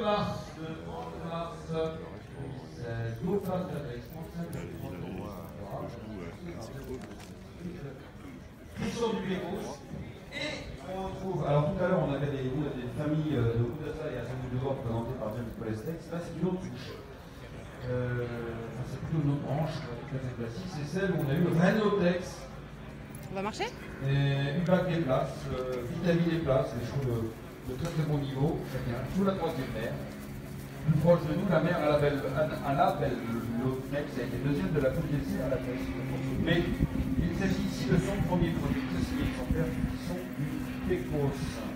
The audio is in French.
mars, le 11 mars 2016. Dauphin de la responsable Christian du Bécos. Et on retrouve, alors tout à l'heure on avait des, familles de et de présentées par James Polestex. Là c'est une autre c'est plutôt. C'est celle où on a eu Renotex. On va marcher? Et Ubac des places, euh, Vitamine des places, des choses de, très très bon niveau, chacun, sous la troisième mer. Plus proche de nous, la mer à la belle, à la belle Lotex a été deuxième de la PGC à la. Mais il s'agit ici de son premier produit, ceci exemplaire qui sont du Pecos.